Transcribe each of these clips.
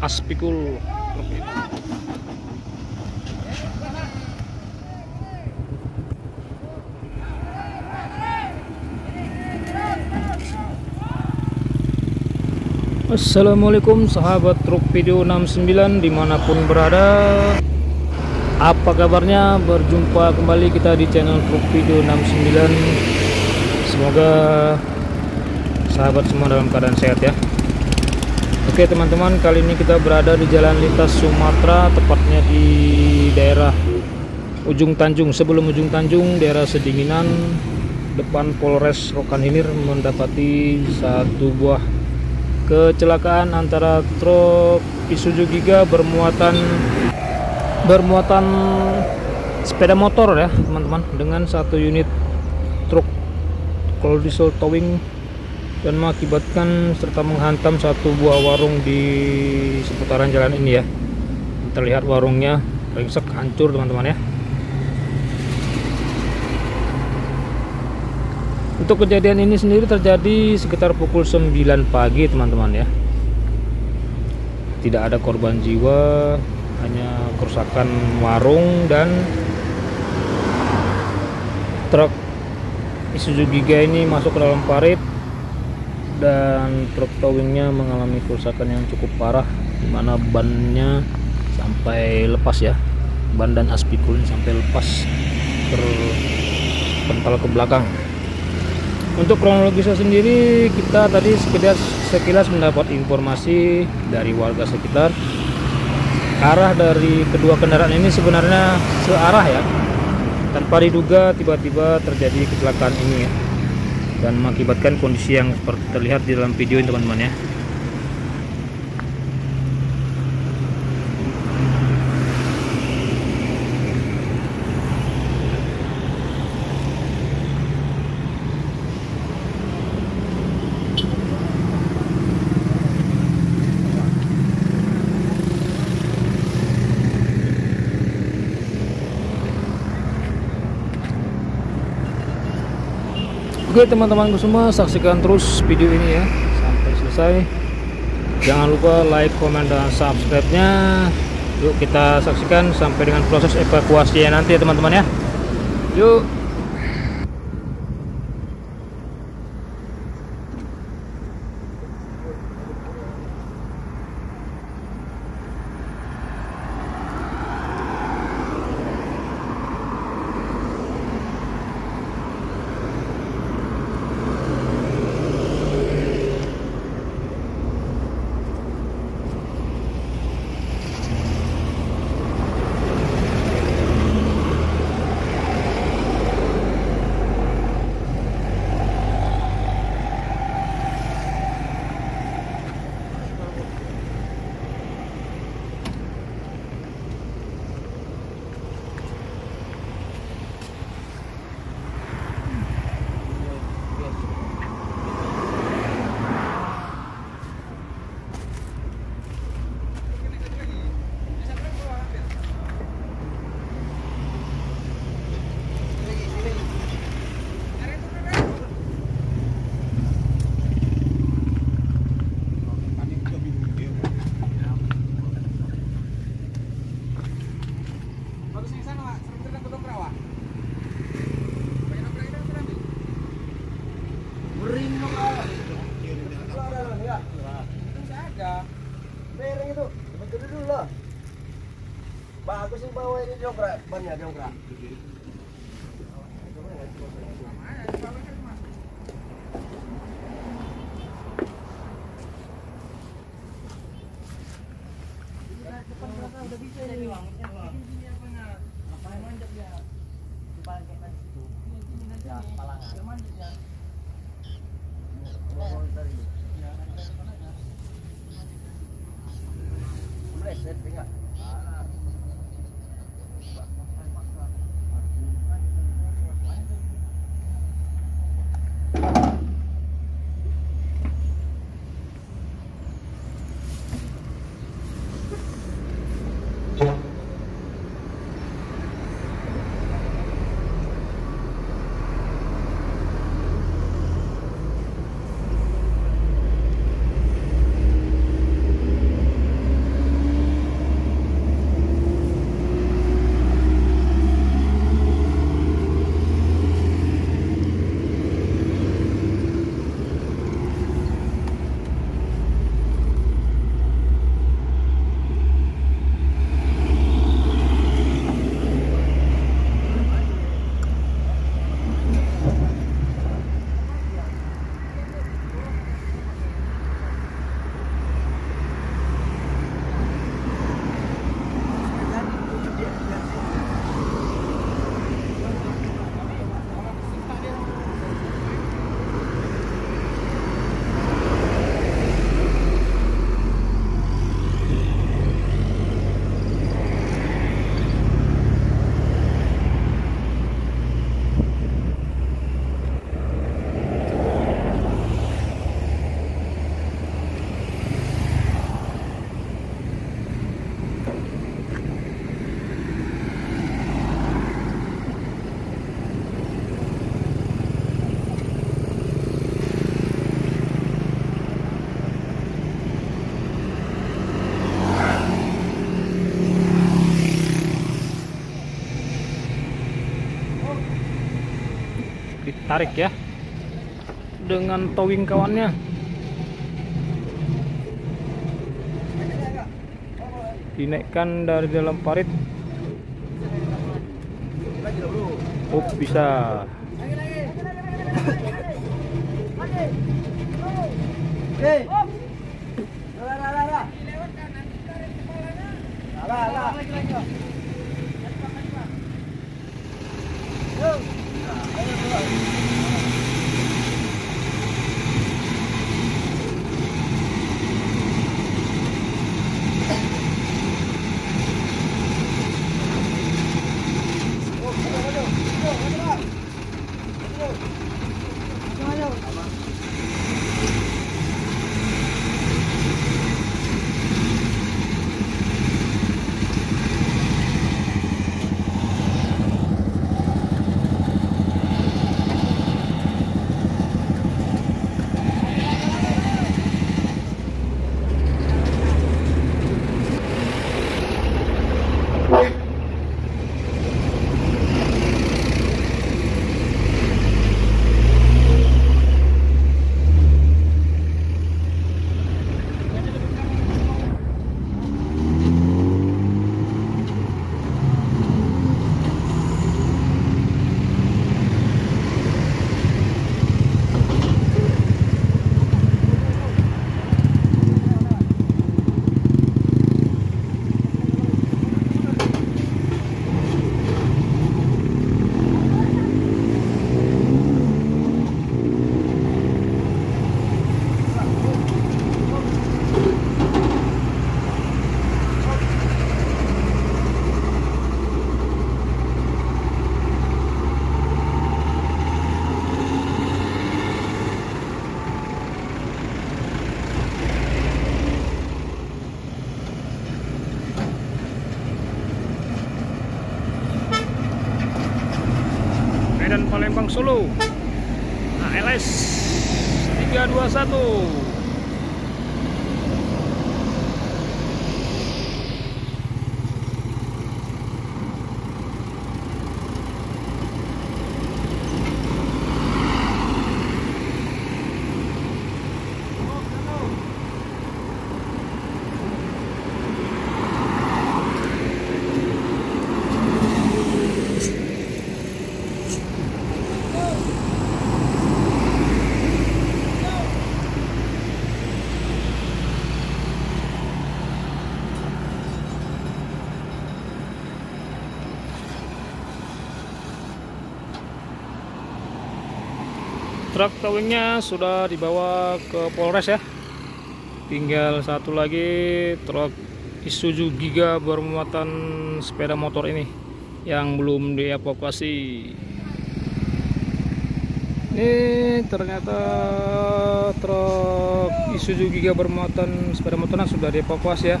aspikul. Assalamualaikum sahabat truk video 69 di mana pun berada. Apa kabarnya? Berjumpa kembali kita di channel truk video 69 Semoga sahabat semua dalam keadaan sehat ya Oke teman-teman kali ini kita berada di jalan lintas Sumatera Tepatnya di daerah Ujung Tanjung. Sebelum Ujung Tanjung daerah Sedinginan Depan Polres Rokan Hilir mendapati satu buah kecelakaan antara truk Isuzu Giga bermuatan bermuatan sepeda motor ya teman-teman dengan satu unit truk diesel towing dan mengakibatkan serta menghantam satu buah warung di seputaran jalan ini ya. Terlihat warungnya ringsek hancur teman-teman ya. Untuk kejadian ini sendiri terjadi sekitar pukul 9 pagi teman-teman ya. Tidak ada korban jiwa Hanya kerusakan warung dan Truk Isuzu Giga ini masuk ke dalam parit Dan truk towingnya mengalami kerusakan yang cukup parah Di mana bannya sampai lepas ya. Ban dan aspikulnya sampai lepas Terpental ke belakang. Untuk kronologisnya sendiri kita tadi sekedar sekilas mendapat informasi dari warga sekitar. Arah dari kedua kendaraan ini sebenarnya searah ya. Tanpa diduga tiba-tiba terjadi kecelakaan ini ya dan mengakibatkan kondisi yang seperti terlihat di dalam video ini teman-teman ya Oke teman-temanku semua saksikan terus video ini ya. Sampai selesai. Jangan lupa like comment dan subscribe nya yuk kita saksikan sampai dengan proses evakuasi ya nanti ya teman-teman ya. Yuk Cadê o? Ditarik ya dengan towing kawannya dinaikkan dari dalam parit dulu. oh bisa Oke. Lah lah lah lah. Lah Solo. ALS 321 Truk towingnya sudah dibawa ke Polres ya. Tinggal satu lagi truk Isuzu Giga bermuatan sepeda motor ini yang belum dievakuasi. Ini ternyata truk Isuzu Giga bermuatan sepeda motornya sudah dievakuasi ya.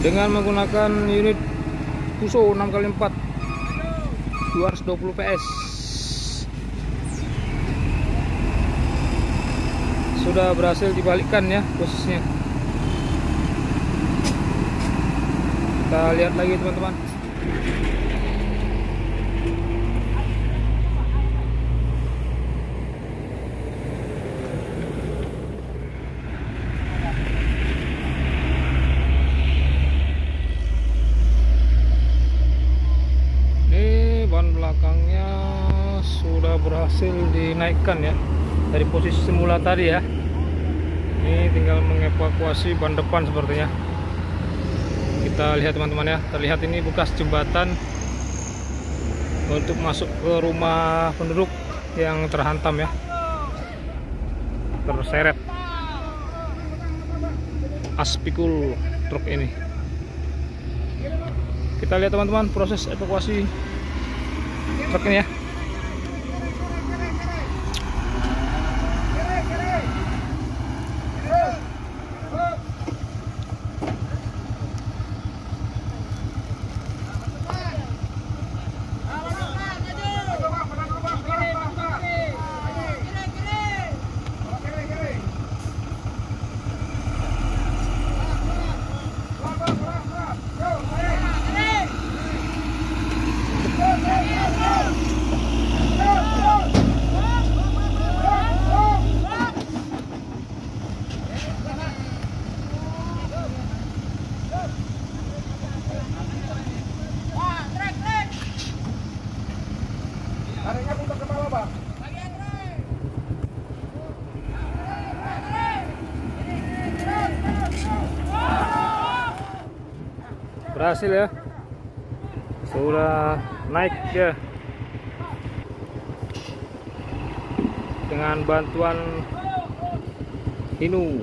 Dengan menggunakan unit Fuso 6x4 220 PS sudah berhasil dibalikkan ya posisinya. Kita lihat lagi teman-teman ini ban belakangnya sudah berhasil dinaikkan ya. Dari posisi semula tadi ya. Ini tinggal mengevakuasi ban depan sepertinya. Kita lihat teman-teman ya. Terlihat ini bekas jembatan untuk masuk ke rumah penduduk yang terhantam ya. Terseret aspikul truk ini. Kita lihat teman-teman proses evakuasi truk ini ya berhasil ya. Sudah naik ya. Dengan bantuan Hinu.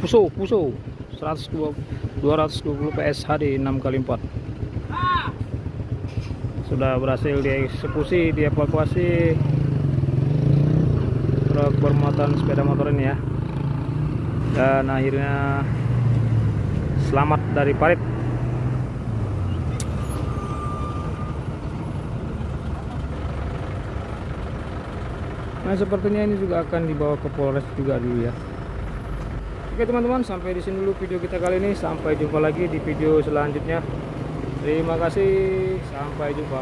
Puso Puso. 120 220 PSHD 6 kali 4 sudah berhasil dieksekusi dievakuasi. Truk bermuatan sepeda motor ini ya. Dan akhirnya selamat dari parit. Nah sepertinya ini juga akan dibawa ke Polres juga dulu ya. Oke teman-teman sampai di sini dulu video kita kali ini. Sampai jumpa lagi di video selanjutnya. Terima kasih. Sampai jumpa